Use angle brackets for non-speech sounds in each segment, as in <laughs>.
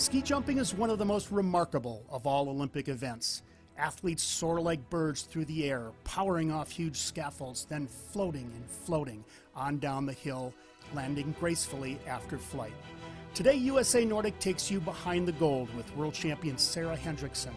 Ski jumping is one of the most remarkable of all Olympic events. Athletes soar like birds through the air, powering off huge scaffolds, then floating and floating on down the hill, landing gracefully after flight. Today, USA Nordic takes you behind the gold with world champion Sarah Hendrickson.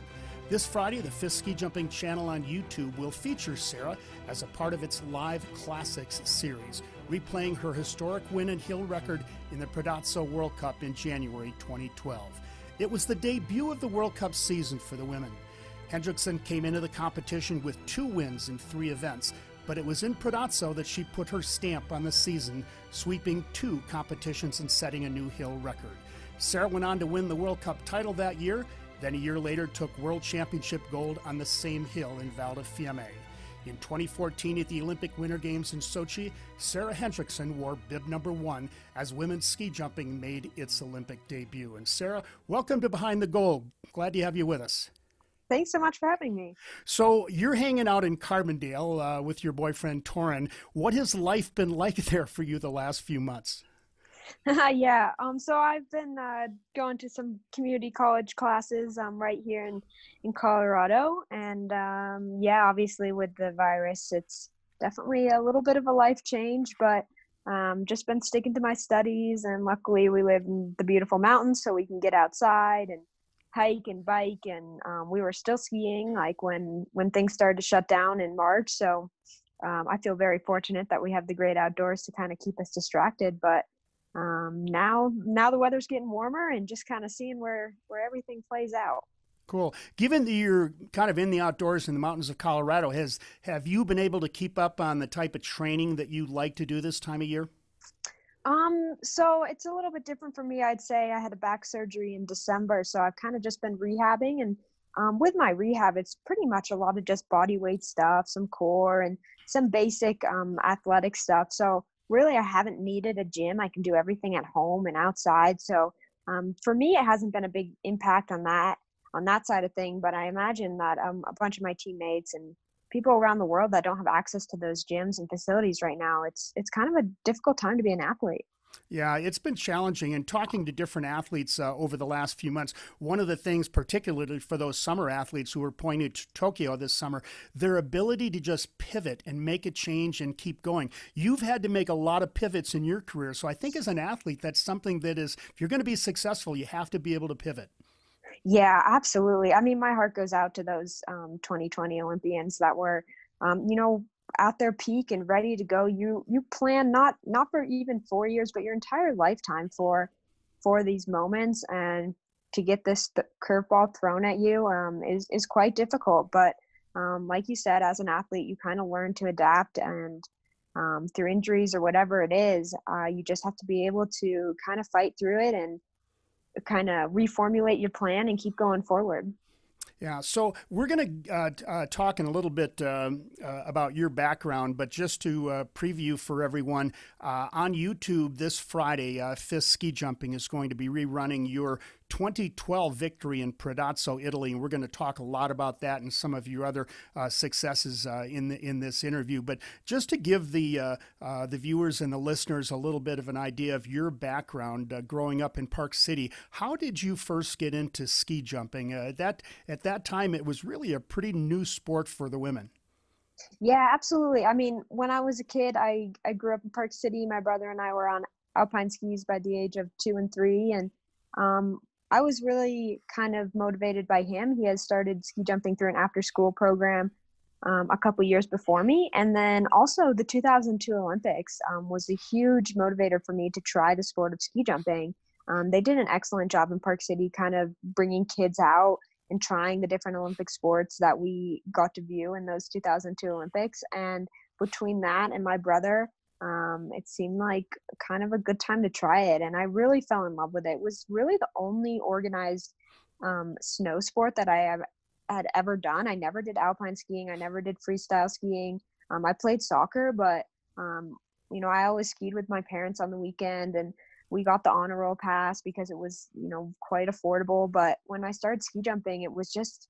This Friday, the FIS Ski Jumping channel on YouTube will feature Sarah as a part of its Live Classics series, replaying her historic win and hill record in the Predazzo World Cup in January 2012. It was the debut of the World Cup season for the women. Hendrickson came into the competition with two wins in three events, but it was in Predazzo that she put her stamp on the season, sweeping two competitions and setting a new hill record. Sarah went on to win the World Cup title that year, then a year later took World Championship gold on the same hill in Val di Fiemme. In 2014 at the Olympic Winter Games in Sochi, Sarah Hendrickson wore bib number one as women's ski jumping made its Olympic debut. And Sarah, welcome to Behind the Gold. Glad to have you with us. Thanks so much for having me. So you're hanging out in Carbondale uh, with your boyfriend Torin. What has life been like <laughs> there for you the last few months? <laughs> yeah. Um. So I've been uh, going to some community college classes um, right here in in Colorado, and um, yeah, obviously with the virus, it's definitely a little bit of a life change, but um, just been sticking to my studies, and luckily we live in the beautiful mountains, so we can get outside and hike and bike and um, we were still skiing like when when things started to shut down in march so um, i feel very fortunate that we have the great outdoors to kind of keep us distracted but um, now now the weather's getting warmer and just kind of seeing where where everything plays out cool given that you're kind of in the outdoors in the mountains of colorado has have you been able to keep up on the type of training that you like to do this time of year um, so it's a little bit different for me. I'd say I had a back surgery in December, so I've kind of just been rehabbing. And um, with my rehab, it's pretty much a lot of just body weight stuff, some core, and some basic um, athletic stuff. So really, I haven't needed a gym. I can do everything at home and outside. So um, for me, it hasn't been a big impact on that on that side of thing. But I imagine that um, a bunch of my teammates and people around the world that don't have access to those gyms and facilities right now it's it's kind of a difficult time to be an athlete yeah, it's been challenging. And talking to different athletes uh, over the last few months, one of the things, particularly for those summer athletes who were pointed to Tokyo this summer, their ability to just pivot and make a change and keep going. You've had to make a lot of pivots in your career. So I think as an athlete, that's something that is, if you're going to be successful, you have to be able to pivot. Yeah, absolutely. I mean, my heart goes out to those um, 2020 Olympians that were, um, you know, at their peak and ready to go. You you plan not not for even four years, but your entire lifetime for for these moments, and to get this th- curveball thrown at you um, is is quite difficult. But um, like you said, as an athlete, you kind of learn to adapt and. Um, through injuries or whatever it is, uh, you just have to be able to kind of fight through it and kind of reformulate your plan and keep going forward. Yeah, so we're going to uh, uh, talk in a little bit uh, uh, about your background, but just to uh, preview for everyone, uh, on YouTube this Friday, uh, FIS Ski Jumping is going to be rerunning your 2012 victory in Predazzo, Italy. And we're going to talk a lot about that and some of your other uh, successes uh, in the, in this interview. But just to give the uh, uh the viewers and the listeners a little bit of an idea of your background uh, growing up in Park City, how did you first get into ski jumping? Uh, that at that time, it was really a pretty new sport for the women. Yeah, absolutely. I mean, when I was a kid, I I grew up in Park City. My brother and I were on alpine skis by the age of two and three, and um, I was really kind of motivated by him. He has started ski jumping through an after school program um, a couple years before me. And then also the 2002 Olympics um, was a huge motivator for me to try the sport of ski jumping. Um, they did an excellent job in Park City, kind of bringing kids out and trying the different Olympic sports that we got to view in those 2002 Olympics. And between that and my brother, um, it seemed like kind of a good time to try it and i really fell in love with it. It was really the only organized um, snow sport that i have had ever done. I never did alpine skiing i never did freestyle skiing. Um, i played soccer but um, you know i always skied with my parents on the weekend and we got the honor roll pass because it was you know quite affordable but when i started ski jumping it was just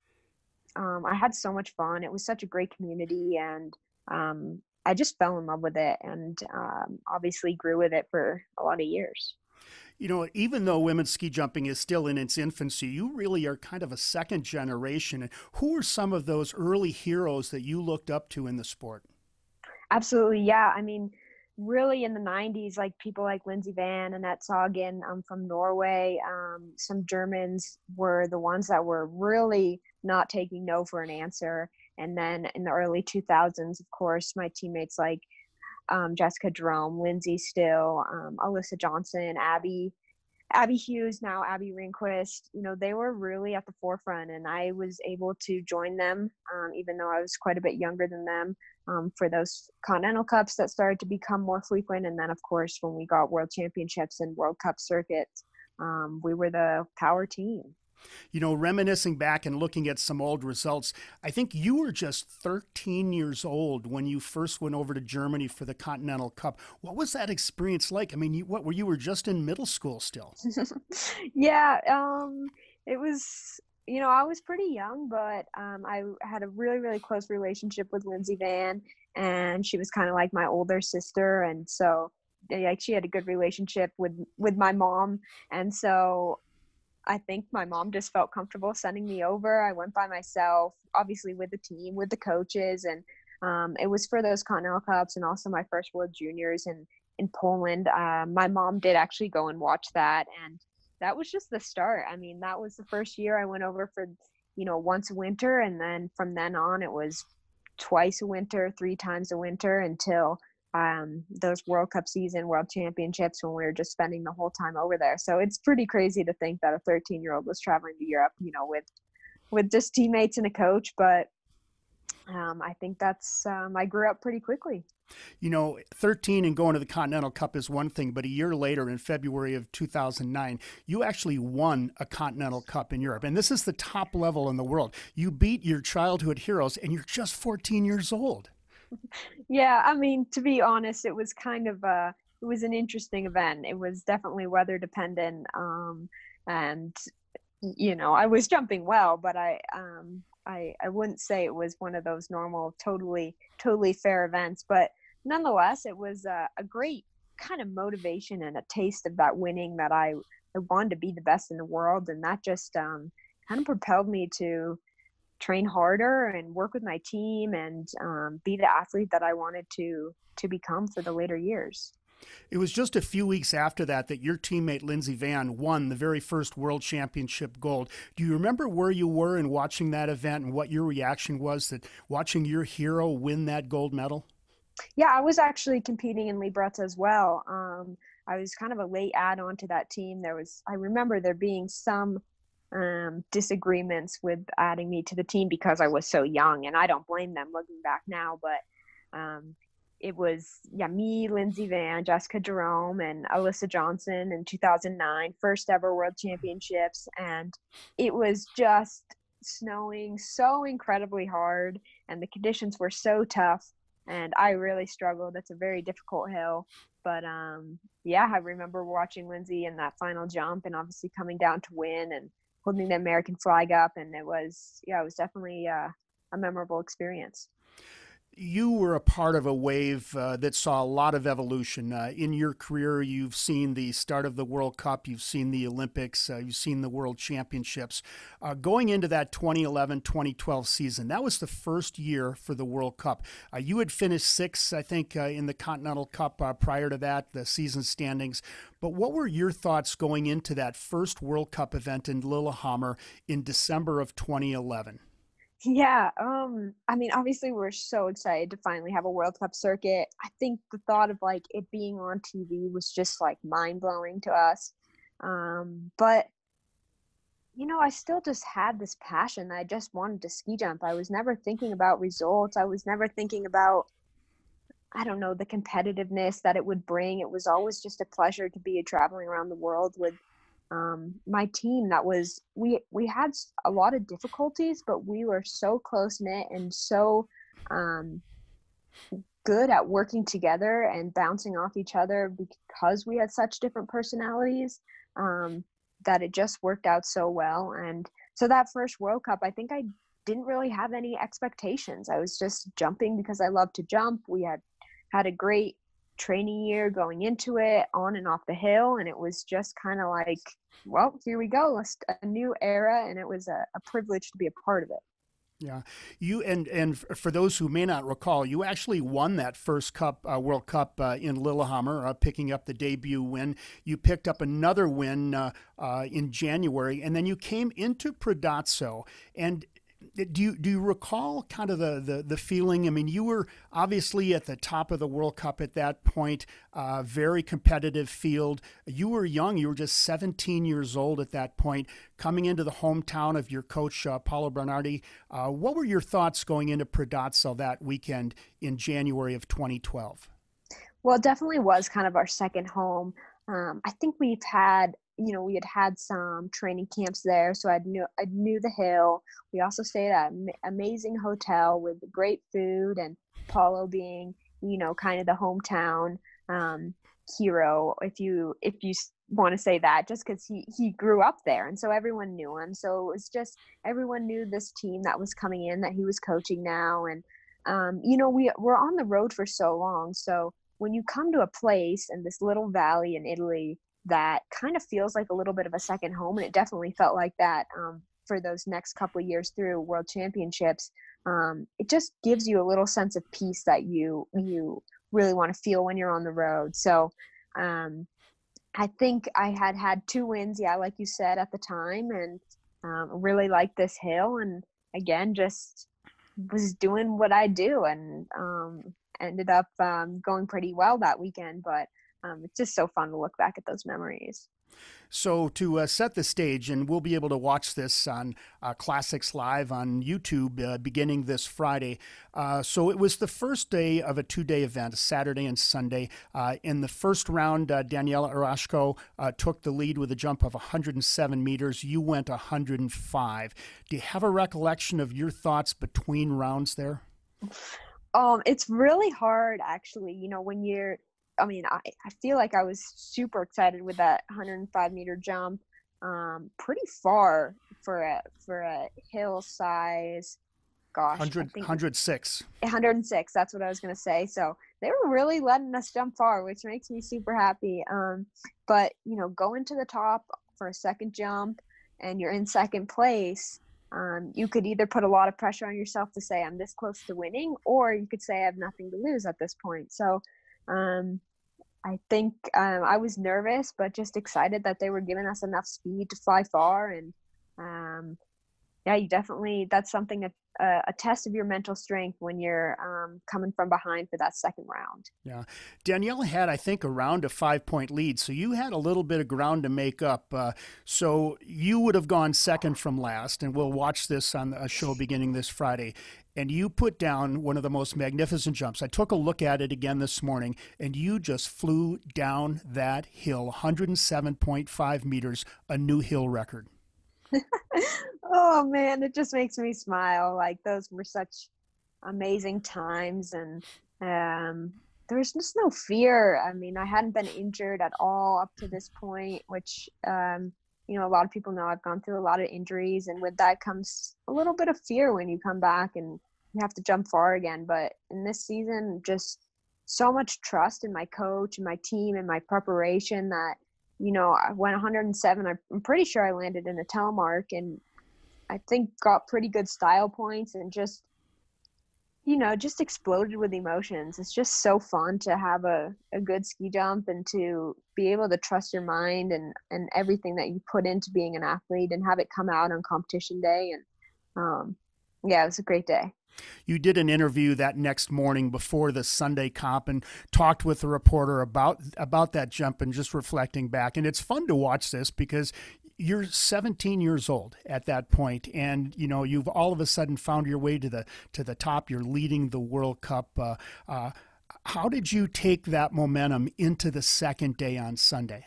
um, i had so much fun. It was such a great community and um, I just fell in love with it and um, obviously grew with it for a lot of years. You know, even though women's ski jumping is still in its infancy, you really are kind of a second generation. And who are some of those early heroes that you looked up to in the sport? Absolutely, yeah. I mean, really in the 90s, like people like Lindsey Van, Anette Sagen um, from Norway, um, some Germans were the ones that were really not taking no for an answer. And then in the early 2000s, of course, my teammates like um, Jessica Jerome, Lindsey Still, um, Alissa Johnson, Abby, Abby Hughes, now Abby Ringquist, you know, they were really at the forefront, and I was able to join them, um, even though I was quite a bit younger than them, um, for those Continental Cups that started to become more frequent. And then, of course, when we got World Championships and World Cup circuits, um, we were the power team. You know, reminiscing back and looking at some old results, I think you were just 13 years old when you first went over to Germany for the Continental Cup. What was that experience like? I mean, you, what were you were just in middle school still? <laughs> yeah, um, it was. You know, I was pretty young, but um, I had a really, really close relationship with Lindsey Van, and she was kind of like my older sister, and so like she had a good relationship with with my mom, and so I think my mom just felt comfortable sending me over. I went by myself, obviously with the team, with the coaches, and um, it was for those Continental Cups and also my first World Juniors in in Poland. Uh, my mom did actually go and watch that, and that was just the start. I mean, that was the first year I went over for you know once a winter, and then from then on it was twice a winter, three times a winter until um, those World Cup season, World Championships, when we were just spending the whole time over there. So it's pretty crazy to think that a 13 year old was traveling to Europe, you know, with with just teammates and a coach. But um, I think that's um, I grew up pretty quickly. You know, 13 and going to the Continental Cup is one thing, but a year later, in February of 2009, you actually won a Continental Cup in Europe, and this is the top level in the world. You beat your childhood heroes, and you're just 14 years old yeah, I mean, to be honest, it was kind of a it was an interesting event. It was definitely weather dependent, um, and you know, I was jumping well, but I um, I I wouldn't say it was one of those normal, totally totally fair events. But nonetheless, it was a, a great kind of motivation and a taste of that winning that I I wanted to be the best in the world, and that just um, kind of propelled me to train harder and work with my team and um, be the athlete that I wanted to to become for the later years. It was just a few weeks after that that your teammate Lindsey Van won the very first World Championship gold. Do you remember where you were in watching that event and what your reaction was that watching your hero win that gold medal? Yeah, I was actually competing in Liberec as well. Um, I was kind of a late add-on to that team. There was, I remember there being some um, disagreements with adding me to the team because I was so young, and I don't blame them looking back now. But um, it was yeah me, Lindsey Van, Jessica Jerome, and Alissa Johnson in 2009, first ever World Championships, and it was just snowing so incredibly hard, and the conditions were so tough, and I really struggled. It's a very difficult hill. But um, yeah, I remember watching Lindsey in that final jump, and obviously coming down to win, and holding the American flag up, and it was yeah, it was definitely uh, a memorable experience you were a part of a wave uh, that saw a lot of evolution. Uh, in your career, you've seen the start of the World Cup, you've seen the Olympics, uh, you've seen the World Championships. Uh, going into that 2011 2012 season, that was the first year for the World Cup. Uh, you had finished sixth, I think, uh, in the Continental Cup prior to that, the season standings. But what were your thoughts going into that first World Cup event in Lillehammer in December of 2011? Yeah, um, I mean, obviously, we're so excited to finally have a World Cup circuit. I think the thought of like it being on TV was just like mind blowing to us. Um, but you know, I still just had this passion I just wanted to ski jump. I was never thinking about results. I was never thinking about, I don't know, the competitiveness that it would bring. It was always just a pleasure to be traveling around the world with um, my team that was we we had a lot of difficulties but we were so close knit and so um, good at working together and bouncing off each other because we had such different personalities um, that it just worked out so well. And so that first world cup i think i didn't really have any expectations. I was just jumping because i love to jump. We had had a great training year going into it, on and off the hill, and it was just kind of like, well, here we go, a, new era, and it was a, a privilege to be a part of it. Yeah, you and and for those who may not recall, you actually won that first Cup uh, World Cup uh, in Lillehammer, uh, picking up the debut win. You picked up another win uh, uh, in January, and then you came into Predazzo. And do you do you recall kind of the, the, the feeling? I mean, you were obviously at the top of the World Cup at that point, uh, very competitive field. You were young; you were just 17 years old at that point, coming into the hometown of your coach uh, Paolo Bernardi. Uh, what were your thoughts going into Predazzo that weekend in January of 2012? Well, it definitely was kind of our second home. Um, I think we've had you know we had had some training camps there so i knew i knew the hill. We also stayed at an amazing hotel with great food and paolo being you know kind of the hometown um, hero if you if you want to say that just because he he grew up there and so everyone knew him. So it was just everyone knew this team that was coming in that he was coaching now and um, you know we we're on the road for so long. So when you come to a place in this little valley in italy that kind of feels like a little bit of a second home and it definitely felt like that um, for those next couple years through world championships um, it just gives you a little sense of peace that you you really want to feel when you're on the road. So um, i think i had had two wins yeah like you said at the time and um, really liked this hill and again just was doing what i do and um, ended up um, going pretty well that weekend but um, it's just so fun to look back at those memories. So, to uh, set the stage, and we'll be able to watch this on uh, Classics Live on YouTube uh, beginning this Friday. Uh, so, it was the first day of a two day event, Saturday and Sunday. Uh, in the first round, uh, Daniela Iraschko took the lead with a jump of 107 meters. You went 105. Do you have a recollection of your thoughts between rounds there? Um, it's really hard, actually. You know, when you're I mean, I, I feel like I was super excited with that 105 meter jump. Um, pretty far for a for a hill size. Gosh, 100, 106. 106. That's what I was gonna say. So they were really letting us jump far, which makes me super happy. Um, but you know, going to the top for a second jump, and you're in second place. Um, you could either put a lot of pressure on yourself to say I'm this close to winning, or you could say I have nothing to lose at this point. So um, I think um, I was nervous, but just excited that they were giving us enough speed to fly far. And um, yeah, you definitely, that's something uh, a test of your mental strength when you're um, coming from behind for that second round. Yeah. Danielle had, I think, around a five point lead. So you had a little bit of ground to make up. Uh, so you would have gone second from last. And we'll watch this on a show beginning this Friday and you put down one of the most magnificent jumps. I took a look at it again this morning, and you just flew down that hill, 107.5 meters, a new hill record. <laughs> oh man, it just makes me smile. Like those were such amazing times, and um, there was just no fear. I mean, I hadn't been injured at all up to this point, which um, you know, a lot of people know I've gone through a lot of injuries, and with that comes a little bit of fear when you come back and you have to jump far again. But in this season, just so much trust in my coach and my team and my preparation that, you know, I went 107. I'm pretty sure I landed in a telemark and I think got pretty good style points and just you know, just exploded with emotions. It's just so fun to have a, a good ski jump and to be able to trust your mind and, and everything that you put into being an athlete and have it come out on competition day. And um, yeah, it was a great day. You did an interview that next morning before the Sunday comp and talked with the reporter about about that jump and just reflecting back. And it's fun to watch this because you're 17 years old at that point and you know you've all of a sudden found your way to the to the top. You're leading the world cup uh, uh, how did you take that momentum into the second day on sunday?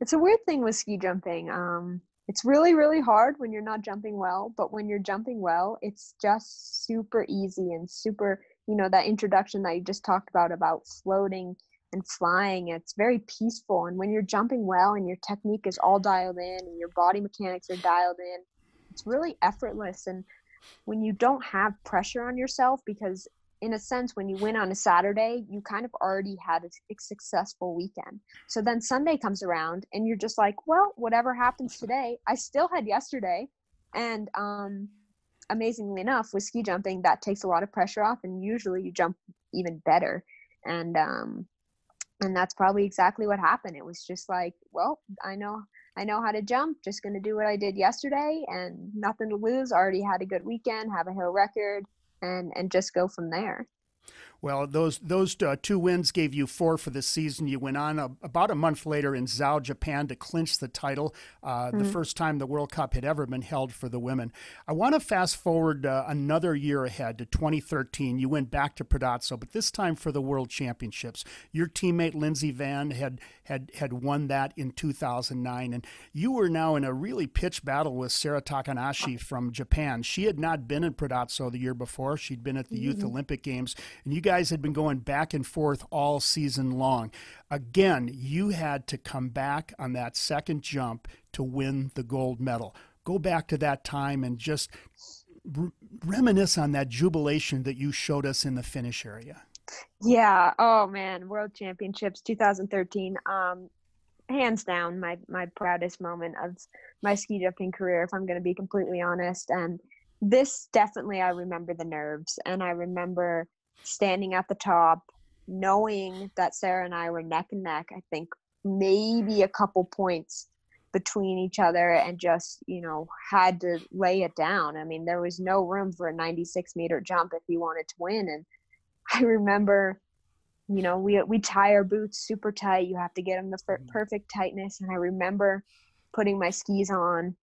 It's a weird thing with ski jumping. Um, it's really really hard when you're not jumping well but when you're jumping well it's just super easy and super you know that introduction that you just talked about about floating and flying. It's very peaceful. And when you're jumping well and your technique is all dialed in and your body mechanics are dialed in, it's really effortless. And when you don't have pressure on yourself, because in a sense, when you win on a Saturday, you kind of already had a, successful weekend. So then Sunday comes around and you're just like, well, whatever happens today, I still had yesterday. And um, amazingly enough, with ski jumping, that takes a lot of pressure off, and usually you jump even better. And um, and that's probably exactly what happened. It was just like, well, I know I know how to jump. Just going to do what I did yesterday, and nothing to lose. Already had a good weekend, have a hill record, and and just go from there. Well, those those uh, two wins gave you four for the season. You went on a, about a month later in Zao, Japan, to clinch the title, uh, mm-hmm. the first time the World Cup had ever been held for the women. I want to fast forward uh, another year ahead to 2013. You went back to Predazzo, but this time for the World Championships. Your teammate Lindsey Van had had had won that in 2009, and you were now in a really pitched battle with Sara Takanashi from Japan. She had not been in Predazzo the year before; she'd been at the mm-hmm. Youth Olympic Games, and you guys guys had been going back and forth all season long. Again, you had to come back on that second jump to win the gold medal. Go back to that time and just reminisce on that jubilation that you showed us in the finish area. Yeah. Oh man, World Championships 2013. Um, hands down, my my proudest moment of my ski jumping career. If I'm going to be completely honest, and this definitely I remember the nerves, and I remember standing at the top, knowing that Sara and I were neck and neck, I think maybe a couple points between each other and just, you know, had to lay it down. I mean, there was no room for a 96 meter jump if you wanted to win. And I remember, you know, we, we tie our boots super tight. You have to get them the mm-hmm. perfect tightness. And I remember putting my skis on,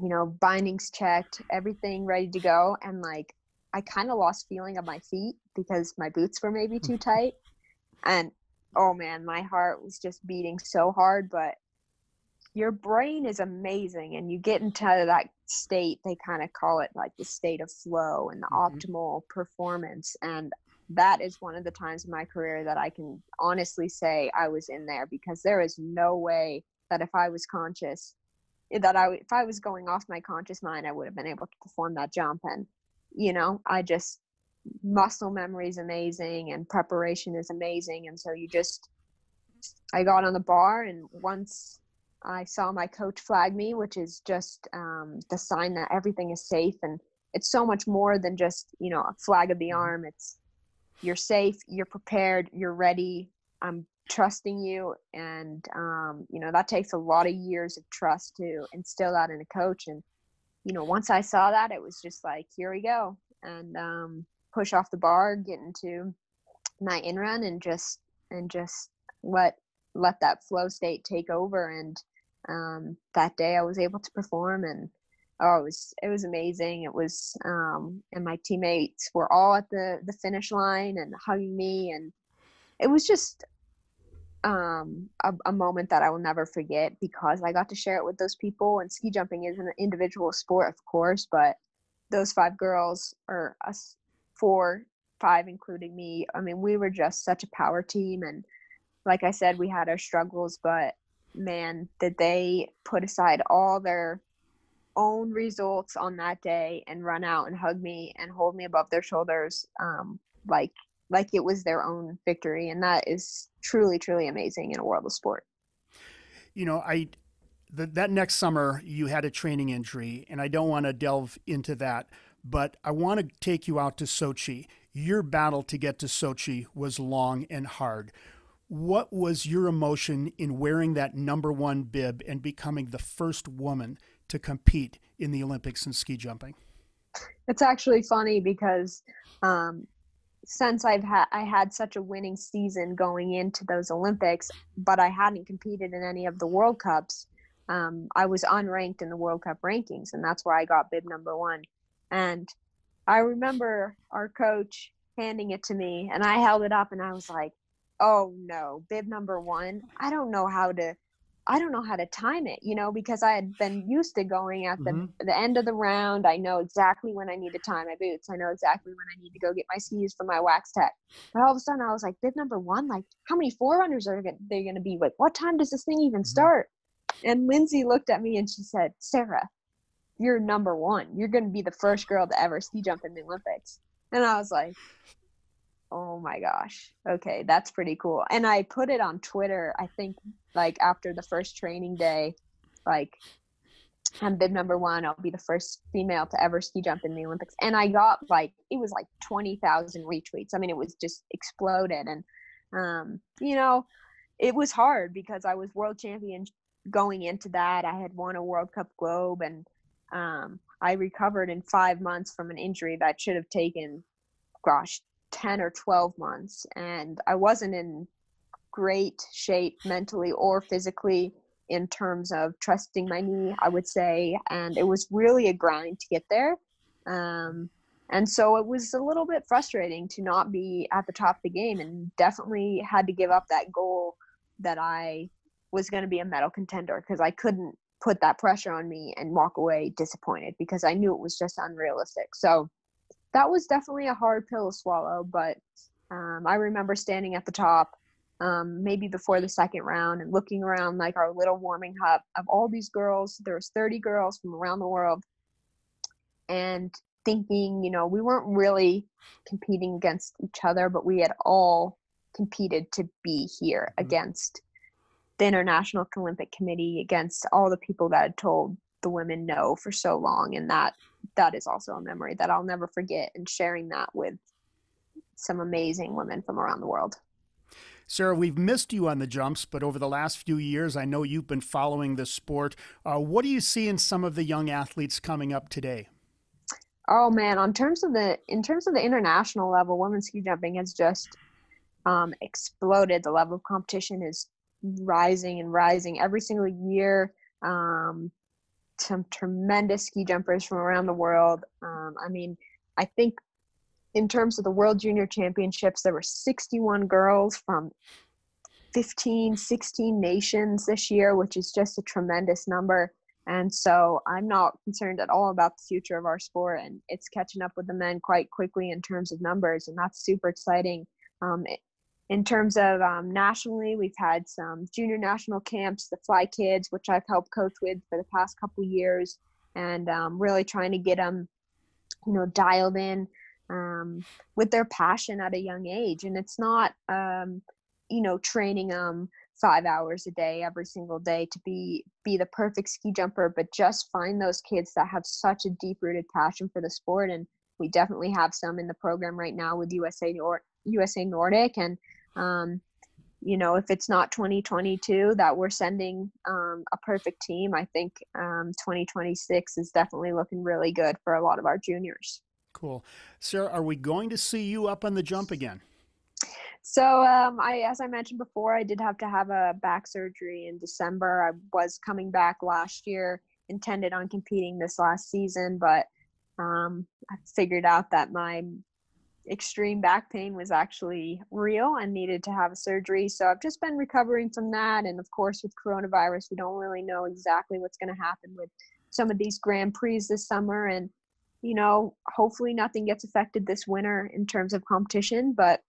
you know, bindings checked, everything ready to go. And like, I kind of lost feeling of my feet because my boots were maybe too tight. And oh man, my heart was just beating so hard. But your brain is amazing, and you get into that state. They kind of call it like the state of flow and the mm-hmm. optimal performance. And that is one of the times in my career that I can honestly say I was in there because there is no way that if I was conscious, that I if I was going off my conscious mind, I would have been able to perform that jump. And you know, I just muscle memory is amazing and preparation is amazing. And so you just, I got on the bar and once I saw my coach flag me, which is just um, the sign that everything is safe. And it's so much more than just, you know, a flag of the mm-hmm. arm. It's you're safe, you're prepared, you're ready. I'm trusting you. And, um, you know, that takes a lot of years of trust to instill that in a coach. And you know, once I saw that, it was just like, here we go, and um, push off the bar, get into my in run, and just and just let let that flow state take over. And um, that day, I was able to perform, and oh, it was it was amazing. It was, um, and my teammates were all at the the finish line and hugging me, and it was just um, a, a, moment that I will never forget because I got to share it with those people. And ski jumping is an individual sport, of course, but those five girls, or us four, five, including me, I mean, we were just such a power team. And like I said, we had our struggles, but man, did they put aside all their own results on that day and run out and hug me and hold me above their shoulders um, like like it was their own victory and that is truly truly amazing in a world of sport. You know i the, that next summer you had a training injury and i don't want to delve into that but i want to take you out to sochi. Your battle to get to sochi was long and hard. What was your emotion in wearing that number one bib and becoming the first woman to compete in the olympics in ski jumping? It's actually funny because um, since I've had I had such a winning season going into those Olympics, but I hadn't competed in any of the World Cups. Um, I was unranked in the World Cup rankings, and that's where I got bib number one. And I remember our coach handing it to me, and I held it up, and I was like, "Oh no, bib number one! I don't know how to I don't know how to time it, you know, because I had been used to going at the, mm-hmm. the end of the round. I know exactly when I need to tie my boots. I know exactly when I need to go get my skis for my wax tech. But all of a sudden, I was like, bib number one, like, how many forerunners are they going to be? Like, what time does this thing even mm-hmm. start? And Lindsey looked at me and she said, Sarah, you're number one. You're going to be the first girl to ever ski jump in the Olympics. And I was like, oh my gosh. Okay, that's pretty cool. And I put it on Twitter, I think like after the first training day, like I'm bib number one. I'll be the first female to ever ski jump in the Olympics. And I got like it was like twenty thousand retweets. I mean, it was just exploded. And um, you know, it was hard because I was world champion going into that. I had won a World Cup Globe, and um, I recovered in five months from an injury that should have taken, gosh, ten or twelve months. And I wasn't in great shape mentally or physically in terms of trusting my knee, I would say. And it was really a grind to get there. Um, and so it was a little bit frustrating to not be at the top of the game and definitely had to give up that goal that I was going to be a medal contender because I couldn't put that pressure on me and walk away disappointed because I knew it was just unrealistic. So that was definitely a hard pill to swallow. But um, I remember standing at the top um, maybe before the second round and looking around like our little warming hub of all these girls. There was 30 girls from around the world, and thinking, you know, we weren't really competing against each other, but we had all competed to be here mm-hmm. against the International Olympic Committee, against all the people that had told the women no for so long, and that that is also a memory that I'll never forget. And sharing that with some amazing women from around the world. Sarah, we've missed you on the jumps, but over the last few years, I know you've been following the sport. Uh, what do you see in some of the young athletes coming up today? Oh man, on terms of the in terms of the international level, women's ski jumping has just um, exploded. The level of competition is rising and rising every single year. Um, some tremendous ski jumpers from around the world. Um, I mean, I think in terms of the World Junior Championships, there were 61 girls from 15, 16 nations this year, which is just a tremendous number. And so I'm not concerned at all about the future of our sport, and it's catching up with the men quite quickly in terms of numbers, and that's super exciting. Um, in terms of um, nationally, we've had some junior national camps, the Fly Kids, which I've helped coach with for the past couple years, and um, really trying to get them, you know, dialed in um, with their passion at a young age. And it's not, um, you know, training them five hours a day every single day to be be the perfect ski jumper, but just find those kids that have such a deep rooted passion for the sport. And we definitely have some in the program right now with USA USA Nordic and. Um, you know, if it's not 2022 that we're sending um, a perfect team, I think um, 2026 is definitely looking really good for a lot of our juniors. Cool. Sarah, are we going to see you up on the jump again? So, um, I, as I mentioned before, I did have to have a back surgery in December. I was coming back last year, intended on competing this last season, but um, I figured out that my extreme back pain was actually real and needed to have a surgery. So I've just been recovering from that. And of course, with coronavirus, we don't really know exactly what's going to happen with some of these Grand Prix this summer. And you know, hopefully nothing gets affected this winter in terms of competition, but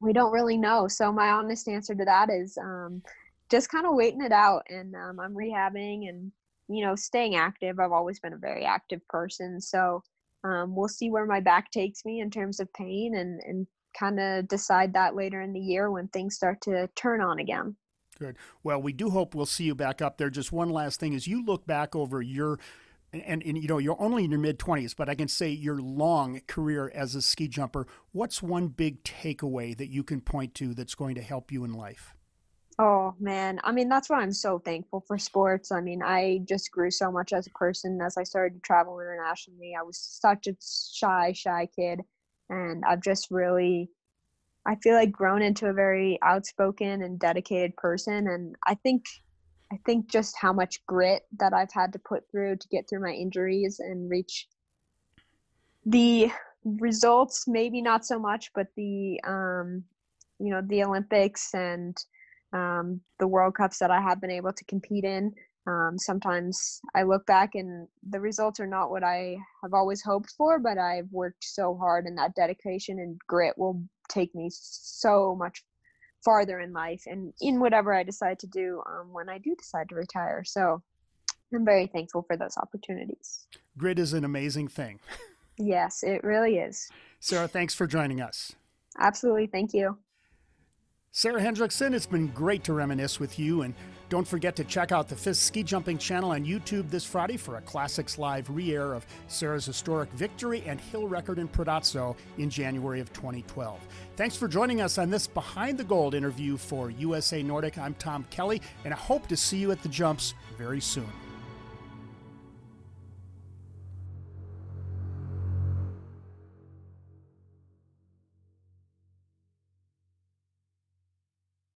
we don't really know. So my honest answer to that is um, just kind of waiting it out. And um, I'm rehabbing and you know staying active. I've always been a very active person, so um, we'll see where my back takes me in terms of pain, and and kind of decide that later in the year when things start to turn on again. Good. Well, we do hope we'll see you back up there. Just one last thing: as you look back over your and, and, you know you're only in your mid 20s but i can say your long career as a ski jumper what's one big takeaway that you can point to that's going to help you in life oh man. I mean that's why i'm so thankful for sports. I mean i just grew so much as a person as i started to travel internationally. I was such a shy shy kid and i've just really i feel like grown into a very outspoken and dedicated person and i think I think just how much grit that I've had to put through to get through my injuries and reach the results, maybe not so much, but the um, you know the Olympics and um, the World Cups that I have been able to compete in. Um, sometimes I look back and the results are not what I have always hoped for, but I've worked so hard, and that dedication and grit will take me so much farther in life and in whatever I decide to do um, when I do decide to retire. So I'm very thankful for those opportunities. Grit is an amazing thing. <laughs> yes, it really is. Sarah, thanks for joining us. Absolutely. Thank you. Sarah Hendrickson, it's been great to reminisce with you. And don't forget to check out the FIS Ski Jumping channel on YouTube this Friday for a Classics Live re air of Sarah's historic victory and hill record in Predazzo in January of 2012. Thanks for joining us on this Behind the Gold interview for USA Nordic. I'm Tom Kelly, and I hope to see you at the jumps very soon.